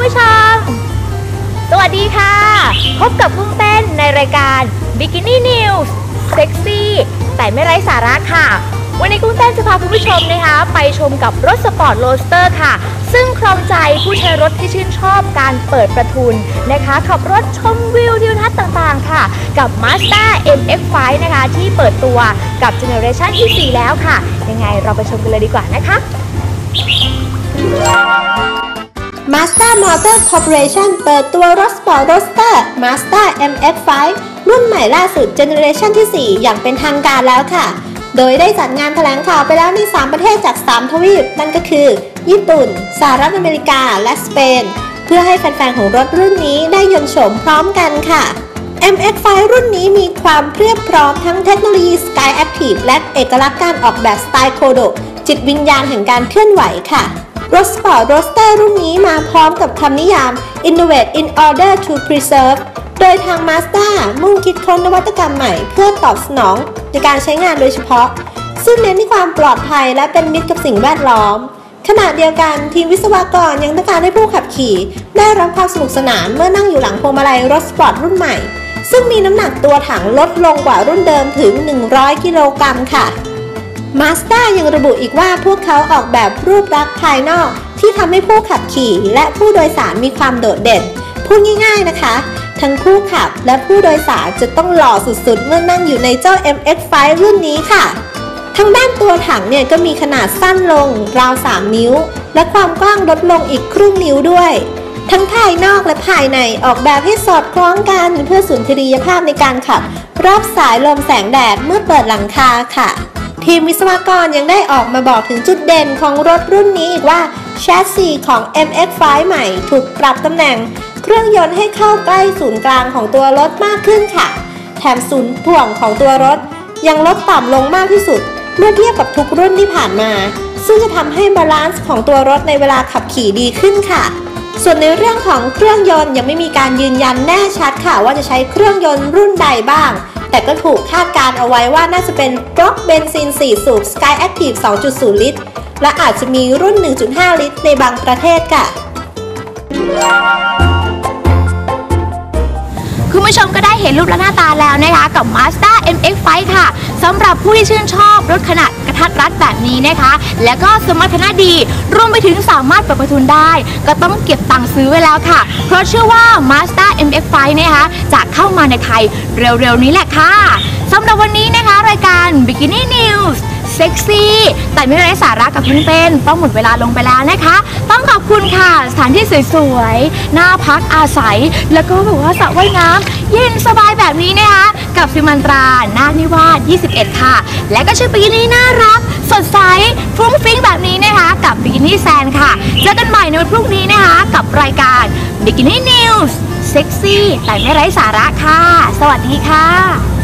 ผู้ชม สวัสดีค่ะ พบกับกุ้งเต้นในรายการ Bikini News เซ็กซี่แต่ไม่ไร้สาระค่ะ วันนี้กุ้งเต้นจะพาคุณผู้ชมนะคะ ไปชมกับรถสปอร์ต roadster ค่ะ ซึ่งครองใจผู้ใช้รถที่ชื่นชอบการเปิดประทุนนะคะ ขับรถชมวิวทิวทัศน์ต่างๆ ค่ะ กับ Mazda MX5 นะคะ ที่เปิดตัวกับ generation ที่ 4 แล้วค่ะ ยังไงเราไปชมกันเลยดีกว่านะคะ Mazda Motor Corporation เปิดตัวรถสปอร์ต roadster Mazda MX-5 รุ่นใหม่ล่าสุด generation ที่ 4 อย่างเป็นทางการแล้วค่ะ โดยได้จัดงานแถลงข่าวไปแล้วใน 3 ประเทศจาก 3 ทวีป นั่นก็คือ ญี่ปุ่น สหรัฐอเมริกา และสเปน เพื่อให้แฟนๆ ของรถรุ่นนี้ได้ยนต์โฉมพร้อมกันค่ะ MX-5 รุ่นนี้มีความเพียบพร้อมทั้งเทคโนโลยี Skyactiv และเอกลักษณ์การออกแบบสไตล์ Kodoจิตวิญญาณแห่งการเคลื่อนไหวค่ะ รถสปอร์ต roadster รุ่นนี้มาพร้อมกับคำนิยาม Innovate in order to preserve โดยทาง Mazda มุ่งคิดค้นนวัตกรรมใหม่เพื่อตอบสนองในการใช้งานโดยเฉพาะ ซึ่งเน้นที่ความปลอดภัยและเป็นมิตรกับสิ่งแวดล้อม ขณะเดียวกันทีมวิศวกรยังต้องการให้ผู้ขับขี่ ได้รับความสนุกสนานเมื่อนั่งอยู่หลังพวงมาลัยรถสปอร์ตรุ่นใหม่ ซึ่งมีน้ำหนักตัวถังลดลงกว่ารุ่นเดิมถึง 100 กิโลกรัมค่ะ มาส d a ยังระบุอีกว่าพวกเขาออกแบบรูปลักษณ์ภายนอก ที่ทำให้ผู้ขับขี่และผู้โดยสารมีความโดดเด่น พูดง่ายๆนะคะ ทั้งผู้ขับและผู้โดยสารจะต้องหล่อสุดๆ เมื่อนั่งอยู่ในเจ้า MX5 รุ่นนี้ค่ะทางด้านตัวถังเนี่ยก็มีขนาดสั้นลง ราว 3 นิ้ว และความกว้างลดลงอีกครึ่งนิ้วด้วย ทั้งภายนอกและภายในออกแบบให้สอดคล้องกัน เพื่อสุนทรียภาพในการขับ รอบสายลมแสงแดดเมื่อเปิดหลังคาค่ะ ทีมวิศวกรยังได้ออกมาบอกถึงจุดเด่นของรถรุ่นนี้อีกว่าแชสซีของ MX5 ใหม่ถูกปรับตำแหน่ง เครื่องยนต์ให้เข้าใกล้ศูนย์กลางของตัวรถมากขึ้นค่ะ แถมศูนย์ถ่วงของตัวรถ ยังลดต่ำลงมากที่สุด เมื่อเทียบกับทุกรุ่นที่ผ่านมา ซึ่งจะทำให้ balance ของตัวรถในเวลาขับขี่ดีขึ้นค่ะ ส่วนในเรื่องของเครื่องยนต์ยังไม่มีการยืนยันแน่ชัดค่ะ ว่าจะใช้เครื่องยนต์รุ่นใดบ้าง แต่ก็ถูกคาดการเอาไว้ว่าน่าจะเป็นบล็อกเบนซิน 4 สูบ Sky Active 2.0 ลิตร และอาจจะมีรุ่น 1.5 ลิตรในบางประเทศค่ะ คุณผู้ชมก็ได้เห็นรูปและหน้าตาแล้วนะคะกับ Mazda MX-5 ค่ะสำหรับผู้ที่ชื่นชอบรถขนาดกระทัดรัดแบบนี้นะคะ และก็สมรรถนะดี รวมไปถึงสามารถเปิดประทุนได้ ก็ต้องเก็บตังค์ซื้อไว้แล้วค่ะ เพราะเชื่อว่า Mazda MX-5 นะคะจะเข้ามาในไทยเร็วๆนี้แหละค่ะสำหรับวันนี้นะคะ รายการ Bikini News เซ็กซี่ แต่ไม่ไร้สาระกับเพื่อนๆต้องหมดเวลาลงไปแล้วนะคะ ขอบคุณค่ะสถานที่สวยๆน่าพักอาศัย แล้วก็แบบว่าสระว่ายน้ำเย็นสบายแบบนี้นะคะกับซิมันตรานาคนิวาส21 ค่ะ และก็ชุดบิกินี่น่ารัก สดใสฟรุ้งฟริ้งแบบนี้นะคะ กับบิกินี่แซนค่ะเจอกันใหม่ในวันพรุ่งนี้นะคะ กับรายการ Bikini News เซ็กซี่แต่ไม่ไร้สาระค่ะ สวัสดีค่ะ